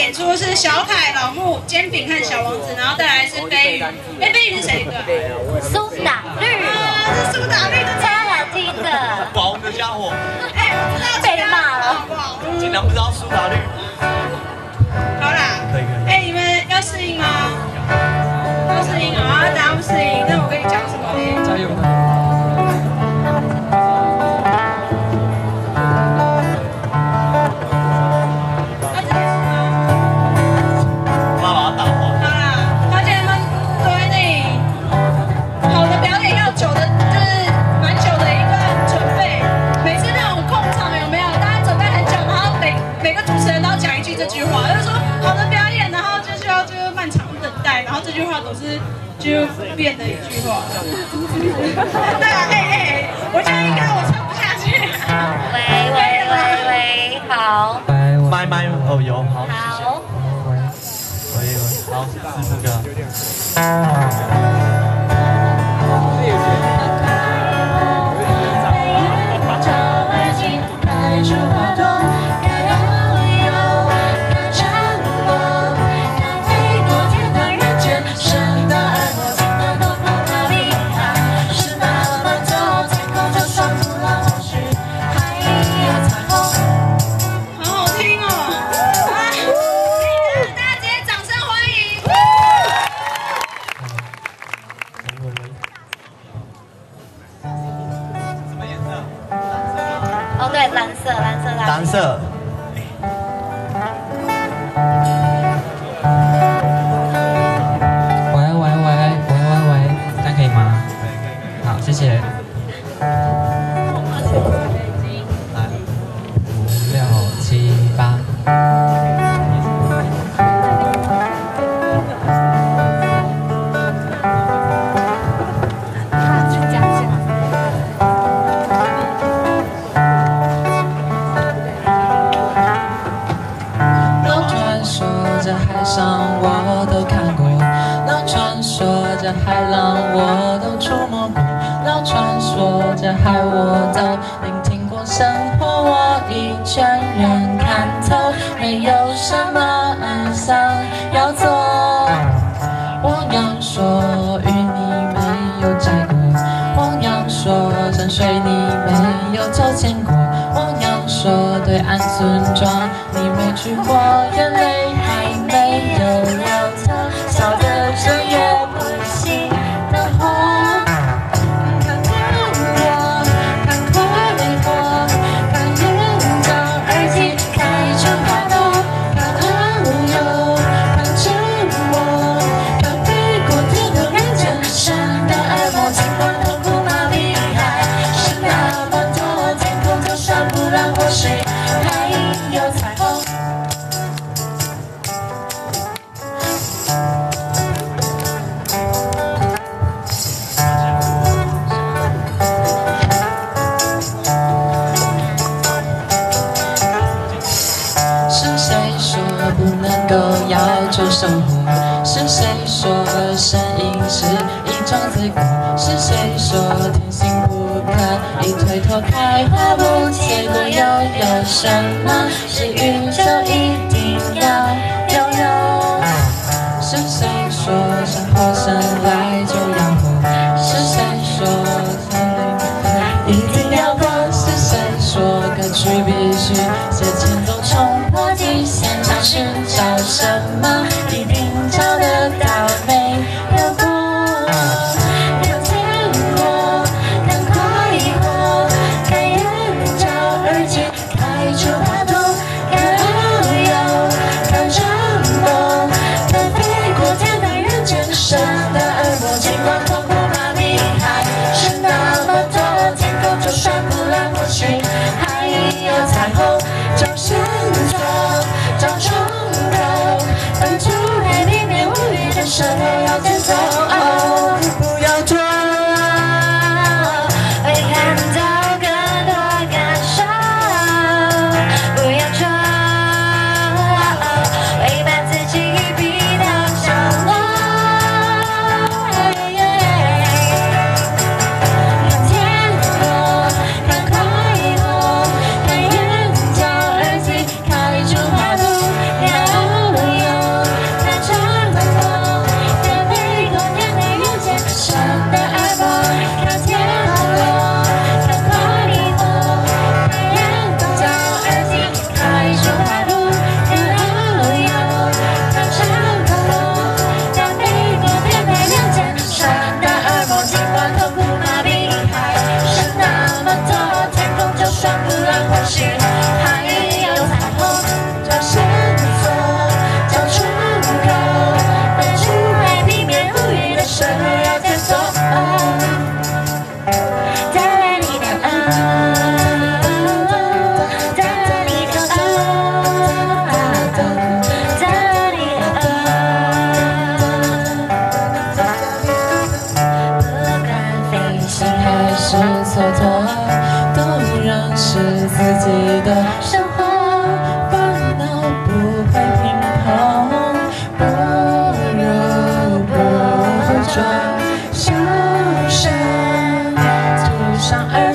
演出是小凯、老木、煎饼和小王子，然后再来是飞鱼。哎，飞鱼是谁的歌？苏打绿，啊，是苏打绿的超好听的。保红的家伙，哎，我不知道被骂了好不好？竟然不知道苏打绿。好啦，可以可以哎，你们要适应吗？要适应啊，大家不适应，话都是就变的一句话。对啊，哎哎哎，我觉得应该我唱不下去。喂喂喂喂，好，麦麦哦有好，好。喂喂喂，好，师傅哥。好 对，蓝色，蓝色，蓝色。海浪我都触摸过，老传说这海我都聆听过，生活我已全然看透，没有什么想要做。汪洋说与你没有摘过，汪洋说沉睡你没有偷牵过，汪洋说对岸村庄你没去过，眼泪不能够要求生活。是谁说声音是一张嘴过？是谁说天性不可一推脱开花不结果又有什么？是宇宙一定要拥有？是谁说生活生来？等着自己的生活烦恼不会听到不如不转潇洒走上爱